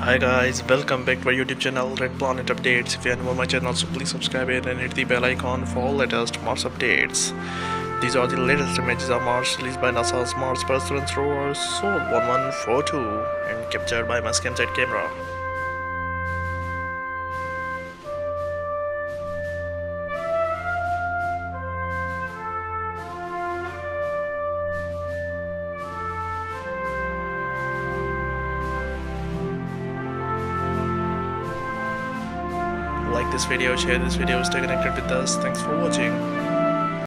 Hi guys, welcome back to our YouTube channel Red Planet Updates. If you are new on my channel, so please subscribe it and hit the bell icon for all latest Mars updates. These are the latest images of Mars released by NASA's Mars Perseverance rover Sol 1142 and captured by my camera. Like this video, share this video, stay connected with us. Thanks for watching.